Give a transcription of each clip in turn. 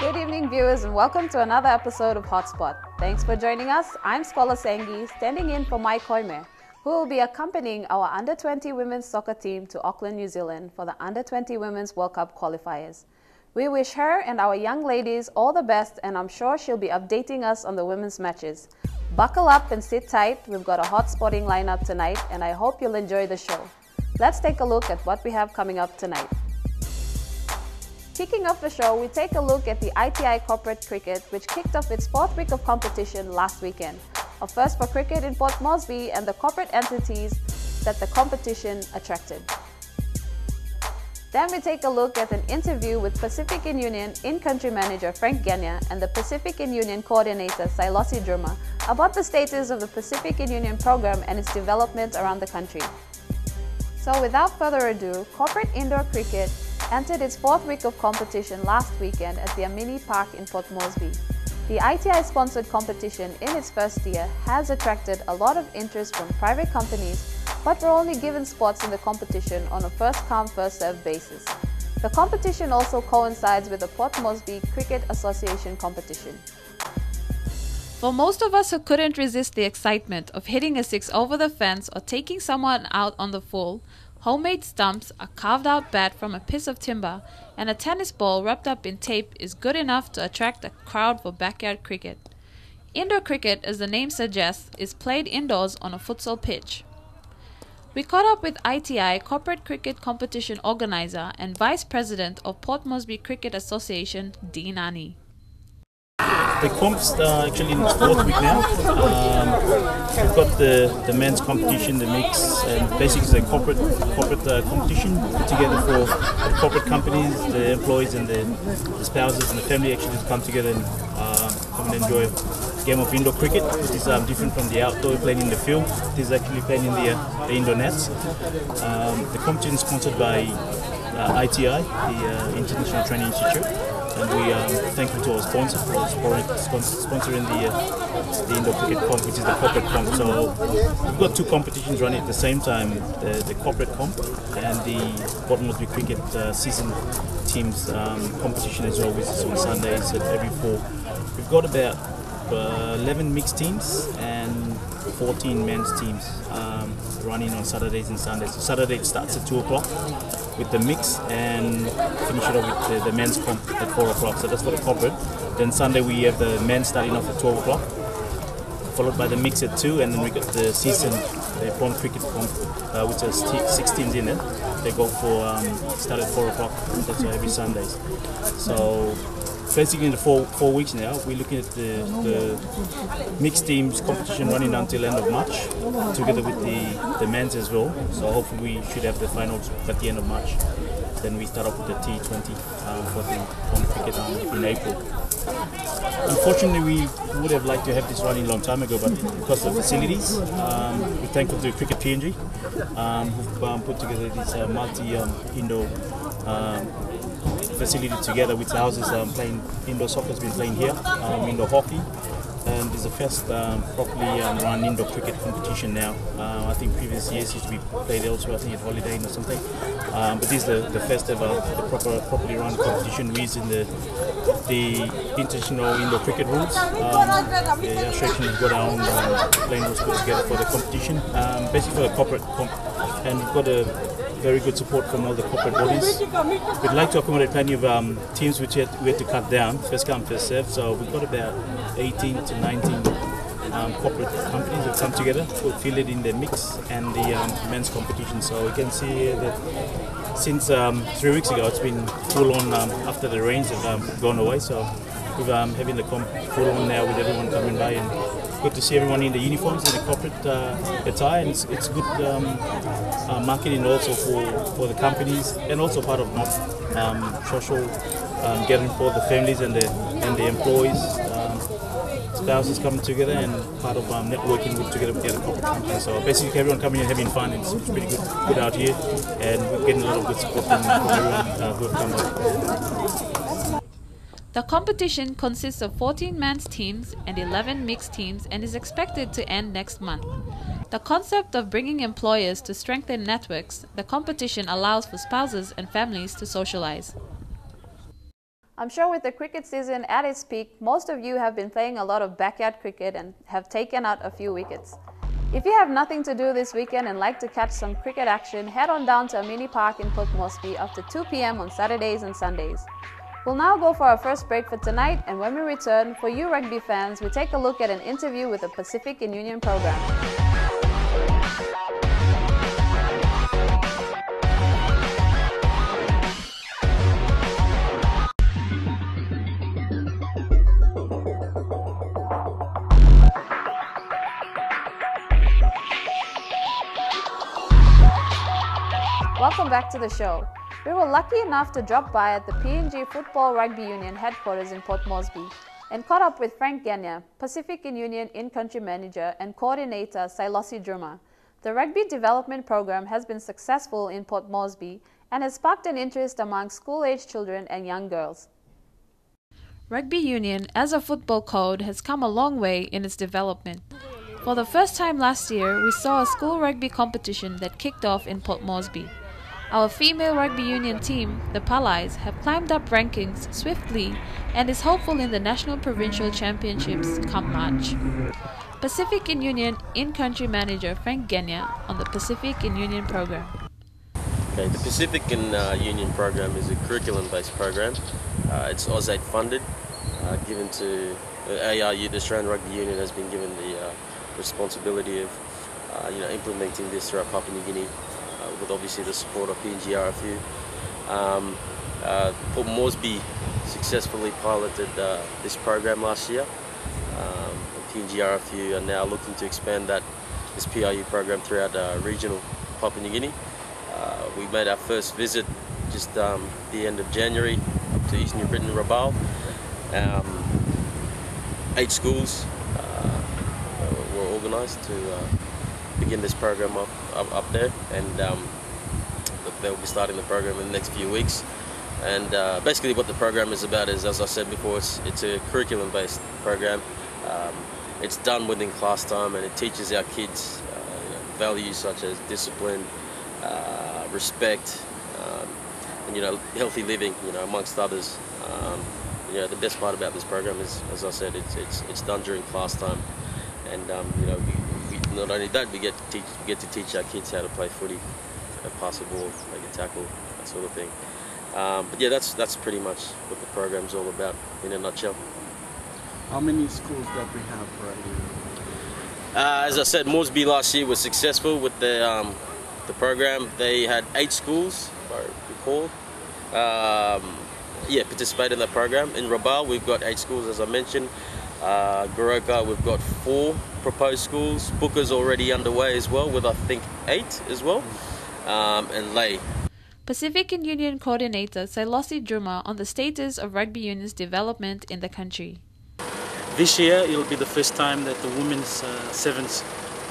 Good evening, viewers, and welcome to another episode of Hotspot. Thanks for joining us. I'm Skola Sengi, standing in for Mike Koime, who will be accompanying our under 20 women's soccer team to Auckland, New Zealand for the under 20 women's World Cup qualifiers. We wish her and our young ladies all the best, and I'm sure she'll be updating us on the women's matches. Buckle up and sit tight. We've got a hot spotting lineup tonight, and I hope you'll enjoy the show. Let's take a look at what we have coming up tonight. Kicking off the show, we take a look at the ITI Corporate Cricket, which kicked off its fourth week of competition last weekend. A first for cricket in Port Moresby and the corporate entities that the competition attracted. Then we take a look at an interview with Pacific in Union in-country manager Frank Ganya and the Pacific in Union coordinator Sailosi Druma about the status of the Pacific Union program and its development around the country. So without further ado, corporate indoor cricket entered its fourth week of competition last weekend at the Amini Park in Port Moresby. The ITI-sponsored competition in its first year has attracted a lot of interest from private companies, but were only given spots in the competition on a first-come, first-served basis. The competition also coincides with the Port Moresby Cricket Association competition. For most of us who couldn't resist the excitement of hitting a six over the fence or taking someone out on the full, Homemade stumps, a carved out bat from a piece of timber, and a tennis ball wrapped up in tape is good enough to attract a crowd for backyard cricket. Indoor cricket, as the name suggests, is played indoors on a futsal pitch. We caught up with ITI Corporate Cricket Competition Organizer and Vice President of Port Moresby Cricket Association, Dean Ani. The comp's are actually in its fourth week now. Um, we've got the, the men's competition, the mix, and basically a corporate corporate uh, competition put together for the corporate companies, the employees, and the, the spouses and the family actually to come together and uh, come and enjoy a game of indoor cricket, which is um, different from the outdoor playing in the field. This is actually playing in the, uh, the indoor nets. Um, the competition is sponsored by uh, ITI, the uh, International Training Institute and we are thankful to our sponsor for sponsoring the uh, the indoor cricket comp, which is the corporate comp. So we've got two competitions running at the same time: the, the corporate comp and the Moresby cricket uh, season teams um, competition as well, which is on Sundays at every four. We've got about uh, 11 mixed teams and 14 men's teams um, running on Saturdays and Sundays. So Saturday starts at 2 o'clock with the mix and finish it off with the, the men's comp at 4 o'clock. So that's for the corporate. Then Sunday we have the men starting off at 12 o'clock, followed by the mix at 2, and then we got the season, the pond cricket comp, uh, which has t- 16 in it. They go for, um, start at 4 o'clock, that's every Sundays. So basically in the four, four weeks now, we're looking at the, the mixed teams competition running until end of March, together with the, the men's as well. So hopefully we should have the finals at the end of March. Then we start off with the T20 um, for the cricket um, in April. Unfortunately, we would have liked to have this running a long time ago, but because of facilities, um, we're thankful to Cricket PNG, um, who've um, put together this uh, multi-indoor um, facility together with the houses um, playing indoor soccer has been playing here, um, indoor hockey, and it's the first um, properly um, run indoor cricket competition now. Uh, I think previous years used to be played elsewhere, I think at Holiday Inn or something. Um, but this is the, the first ever the proper properly run competition using the the international indoor cricket rules. Um, the association has got our own um, playing rules put together for the competition, um, basically for the corporate comp, and we've got a very good support from all the corporate bodies. We'd like to accommodate plenty of um, teams which we had, we had to cut down, first come, first serve. So we've got about 18 to 19 um, corporate companies have come together to fill it in the mix and the um, men's competition. So we can see that since um, three weeks ago, it's been full on um, after the rains have um, gone away. So we're having the comp full on now with everyone coming by and good to see everyone in the uniforms in the corporate uh, attire, and it's, it's good um, uh, marketing also for, for the companies and also part of um, social um, getting for the families and the and the employees. Um, spouses coming together and part of um, networking together with the other corporate companies. So basically, everyone coming and having fun. It's, it's pretty good, good out here, and we're getting a lot of good support from, from everyone uh, who have come out. The competition consists of 14 men's teams and 11 mixed teams and is expected to end next month. The concept of bringing employers to strengthen networks, the competition allows for spouses and families to socialize. I'm sure with the cricket season at its peak, most of you have been playing a lot of backyard cricket and have taken out a few wickets. If you have nothing to do this weekend and like to catch some cricket action, head on down to Amini Park in Port Moresby after 2 p.m. on Saturdays and Sundays. We'll now go for our first break for tonight, and when we return, for you rugby fans, we take a look at an interview with the Pacific and Union program. Welcome back to the show. We were lucky enough to drop by at the PNG Football Rugby Union headquarters in Port Moresby and caught up with Frank Genya, Pacific Union in-country manager and coordinator Sailosi Druma. The rugby development program has been successful in Port Moresby and has sparked an interest among school-aged children and young girls. Rugby Union, as a football code, has come a long way in its development. For the first time last year, we saw a school rugby competition that kicked off in Port Moresby. Our female rugby union team, the Palais, have climbed up rankings swiftly and is hopeful in the national provincial championships come March. Pacific in Union in-country manager Frank Genya on the Pacific in Union program. Okay, the Pacific in uh, Union program is a curriculum-based program. Uh, it's AusAid funded, uh, given to uh, ARU, the Australian Rugby Union has been given the uh, responsibility of uh, you know, implementing this throughout Papua New Guinea with obviously the support of PNG. Um, uh, Port Moresby successfully piloted uh, this program last year. Um, PNG are now looking to expand that this PRU program throughout uh, regional Papua New Guinea. Uh, we made our first visit just um, the end of January to East New Britain, Rabaul. Um, eight schools uh, were organised to begin this program up, up, up there and um, they'll be starting the program in the next few weeks. And uh, basically what the program is about is, as I said before, it's, it's a curriculum-based program. Um, it's done within class time and it teaches our kids uh, you know, values such as discipline, uh, respect, um, and you know, healthy living, you know, amongst others. Um, you know, the best part about this program is, as I said, it's, it's, it's done during class time. And, um, you know, not only that, we get to teach, we get to teach our kids how to play footy, pass the ball, make a tackle, that sort of thing. Um, but yeah, that's that's pretty much what the program's all about in a nutshell. How many schools that we have right uh, as I said, Moresby last year was successful with the um, the program. They had eight schools, if I recall. Um, yeah, participate in that program. In Rabaul, we've got eight schools, as I mentioned. Uh, Goroka, we've got four proposed schools. Buka's already underway as well, with I think eight as well, um, and Lae. Pacific and Union Coordinator Sailosi Druma on the status of rugby union's development in the country. This year, it'll be the first time that the Women's uh, Sevens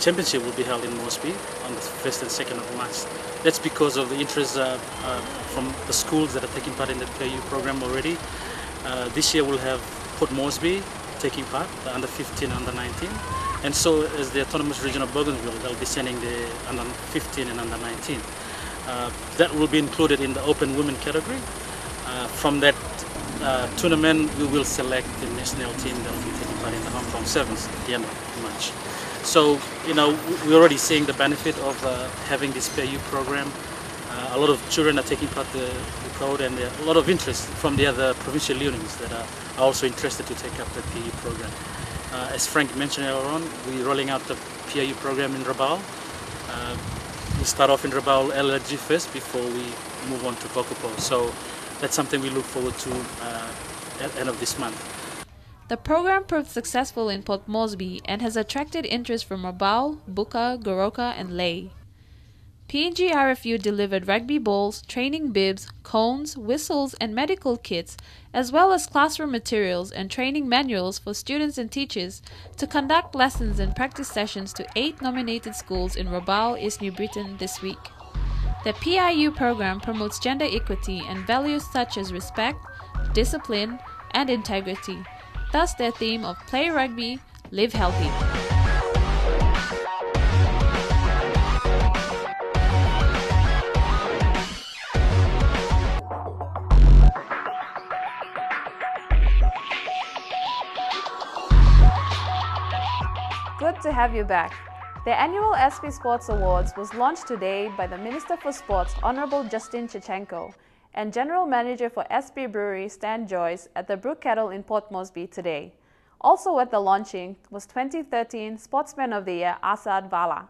Championship will be held in Moresby on the 1st and 2nd of March. That's because of the interest uh, uh, from the schools that are taking part in the PRU program already. Uh, this year we'll have Port Moresby, taking part, the under 15, under 19. And so as the Autonomous Region of Bougainville, they'll be sending the under 15 and under 19. Uh, that will be included in the open women category. Uh, from that uh, tournament, we will select the national team that will be taking part in the Hong Kong Sevens at the end of March. So, you know, we're already seeing the benefit of uh, having this PRU program. Uh, a lot of children are taking part the, the code and a lot of interest from the other provincial unions that are also interested to take up the PRU program. Uh, as Frank mentioned earlier on, we're rolling out the PRU program in Rabaul. Uh, we start off in Rabaul LRG first before we move on to Kokopo. So that's something we look forward to uh, at the end of this month. The program proved successful in Port Moresby and has attracted interest from Rabaul, Buka, Goroka, and Lae. PNG RFU delivered rugby balls, training bibs, cones, whistles, and medical kits, as well as classroom materials and training manuals for students and teachers to conduct lessons and practice sessions to eight nominated schools in Rabaul, East New Britain this week. The PIU program promotes gender equity and values such as respect, discipline, and integrity, thus their theme of Play Rugby, Live Healthy. Have you back. The annual SP Sports Awards was launched today by the Minister for Sports, Honorable Justin Tkatchenko, and General Manager for SP Brewery, Stan Joyce, at the Brook Kettle in Port Moresby today. Also at the launching was 2013 Sportsman of the Year Assad Vala.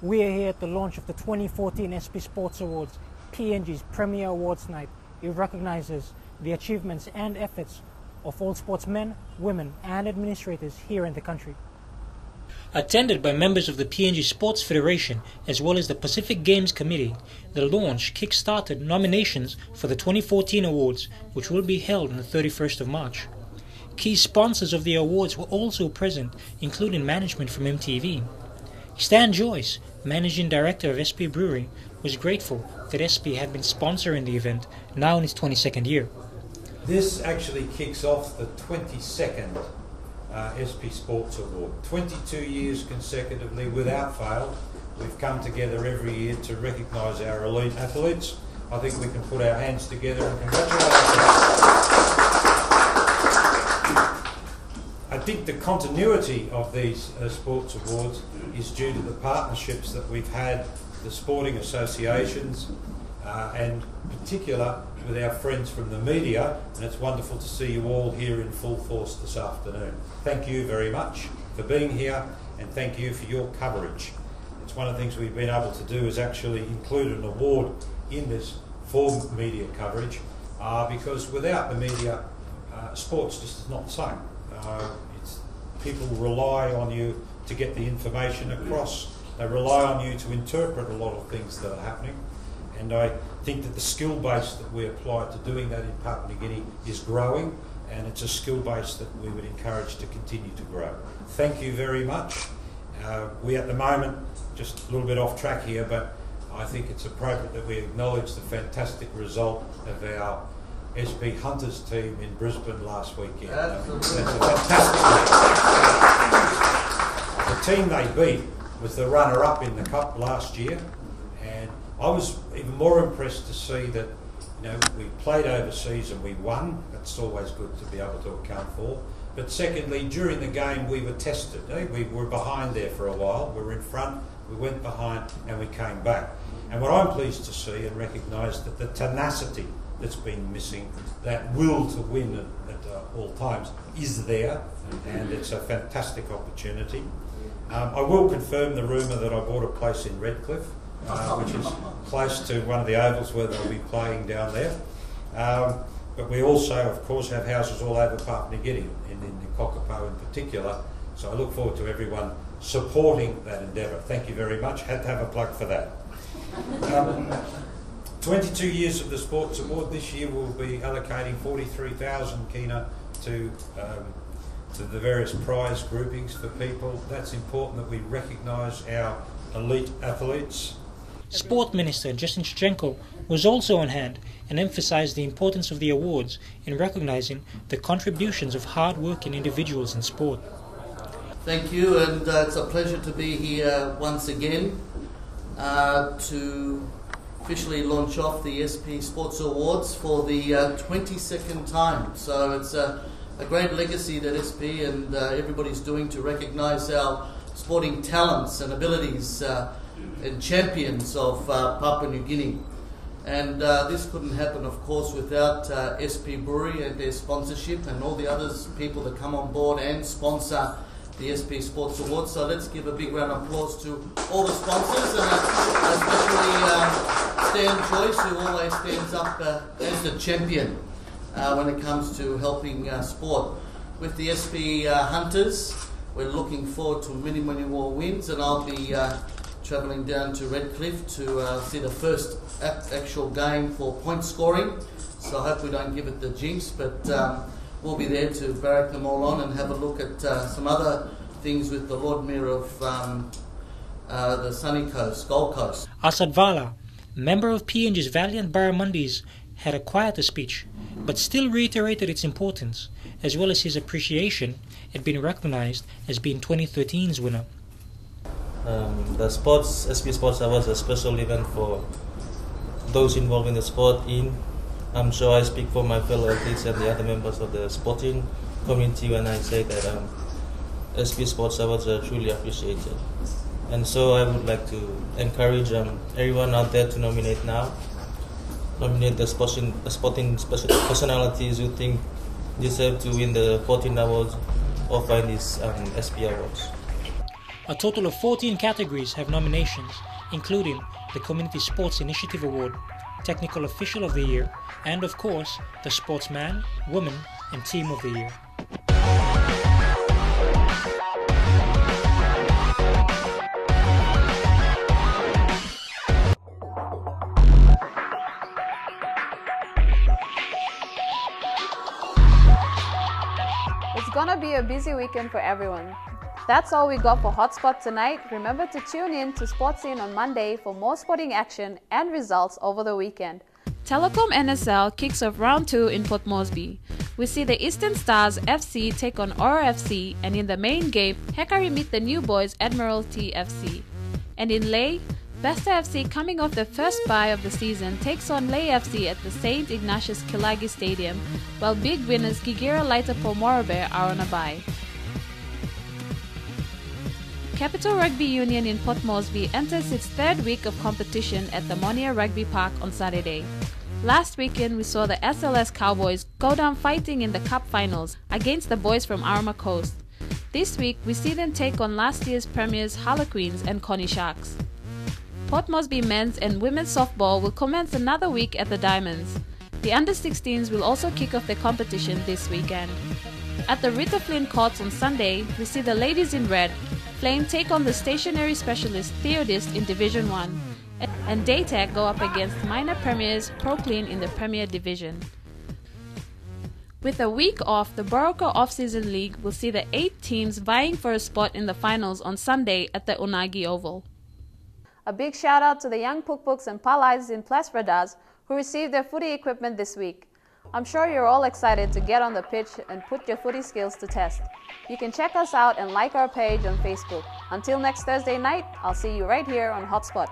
We are here at the launch of the 2014 SP Sports Awards, PNG's premier awards night. It recognizes the achievements and efforts of all sportsmen, women, and administrators here in the country. Attended by members of the PNG Sports Federation as well as the Pacific Games Committee, the launch kick-started nominations for the 2014 awards, which will be held on the 31st of March. Key sponsors of the awards were also present, including management from MTV. Stan Joyce, managing director of SP Brewery, was grateful that SP had been sponsoring the event, now in its 22nd year. This actually kicks off the 22nd uh, SP Sports Award. 22 years consecutively without fail, we've come together every year to recognise our elite athletes. I think we can put our hands together and congratulate ourselves. I think the continuity of these uh, sports awards is due to the partnerships that we've had, the sporting associations, uh, and particular with our friends from the media. And it's wonderful to see you all here in full force this afternoon. Thank you very much for being here, and thank you for your coverage. It's one of the things we've been able to do is actually include an award in this for media coverage, uh, because without the media, uh, sports just is not the same. Uh, people rely on you to get the information across. They rely on you to interpret a lot of things that are happening. And I think that the skill base that we apply to doing that in Papua New Guinea is growing, and it's a skill base that we would encourage to continue to grow. Thank you very much. Uh, we at the moment, just a little bit off track here, but I think it's appropriate that we acknowledge the fantastic result of our SP Hunters team in Brisbane last weekend. I mean, that's a fantastic The team they beat was the runner-up in the cup last year, I was even more impressed to see that you know we played overseas and we won. That's always good to be able to account for. But secondly, during the game we were tested. Eh? We were behind there for a while. We were in front. We went behind and we came back. And what I'm pleased to see and recognise that the tenacity that's been missing, that will to win at, at uh, all times, is there, and it's a fantastic opportunity. Um, I will confirm the rumour that I bought a place in Redcliffe, uh, which is close to one of the ovals where they'll be playing down there. Um, but we also, of course, have houses all over Papua New Guinea, in, in Kokopo in particular. So I look forward to everyone supporting that endeavour. Thank you very much. Had to have a plug for that. Um, 22 years of the Sports Award. This year we'll be allocating 43,000 kina to um, to the various prize groupings for people. That's important that we recognise our elite athletes. Sport Minister Justin Tkatchenko was also on hand and emphasized the importance of the awards in recognizing the contributions of hard-working individuals in sport. Thank you, and uh, it's a pleasure to be here once again uh, to officially launch off the SP Sports Awards for the uh, 22nd time. So it's a, a great legacy that SP and uh, everybody's doing to recognise our sporting talents and abilities uh, and champions of uh, Papua New Guinea. And uh, this couldn't happen, of course, without uh, SP Brewery and their sponsorship and all the other people that come on board and sponsor the SP Sports Awards. So let's give a big round of applause to all the sponsors, and uh, especially um, Stan Joyce, who always stands up uh, as the champion uh, when it comes to helping uh, sport. With the SP uh, Hunters, we're looking forward to many, many more wins, and I'll be uh, travelling down to Redcliffe to uh, see the first actual game for point scoring. So I hope we don't give it the jinx, but um, we'll be there to barrack them all on and have a look at uh, some other things with the Lord Mayor of um, uh, the sunny coast, Gold Coast. Assad Vala, member of PNG's Valiant Barramundis, had a quieter speech, but still reiterated its importance, as well as his appreciation at being recognized as being 2013's winner. Um, the sports SP Sports Awards is a special event for those involved in the sport. In I'm sure I speak for my fellow athletes and the other members of the sporting community when I say that um, SP Sports Awards are truly appreciated. And so I would like to encourage um, everyone out there to nominate now. Nominate the sporting, sporting personalities who think deserve to win the 14 awards or find these um, SP awards. A total of 14 categories have nominations, including the Community Sports Initiative Award, Technical Official of the Year, and of course, the Sportsman, Woman, and Team of the Year. It's gonna be a busy weekend for everyone. That's all we got for Hotspot tonight. Remember to tune in to Sports on Monday for more sporting action and results over the weekend. Telikom NSL kicks off round two in Port Moresby. We see the Eastern Stars FC take on FC, and in the main game, Hekari meet the new boys Admiralty FC. And in Lae, Vesta FC coming off the first bye of the season takes on Lae FC at the St. Ignatius Kilage Stadium, while big winners Gigira Laitepo Morobe are on a bye. Capital Rugby Union in Port Moresby enters its third week of competition at the Monia Rugby Park on Saturday. Last weekend, we saw the SLS Cowboys go down fighting in the Cup finals against the boys from Armour Coast. This week, we see them take on last year's premiers Harlequins and Connie Sharks. Port Moresby men's and women's softball will commence another week at the Diamonds. The under 16s will also kick off their competition this weekend. At the Rita Flynn courts on Sunday, we see the ladies in red, Flame take on the stationary specialist Theodist in Division 1, and Daytech go up against minor premiers Proclean in the Premier Division. With a week off, the Borroka Off-Season League will see the eight teams vying for a spot in the finals on Sunday at the Unagi Oval. A big shout out to the young Pukpuks and Palais in Plaspradas who received their footy equipment this week. I'm sure you're all excited to get on the pitch and put your footy skills to test. You can check us out and like our page on Facebook. Until next Thursday night, I'll see you right here on Hotspot.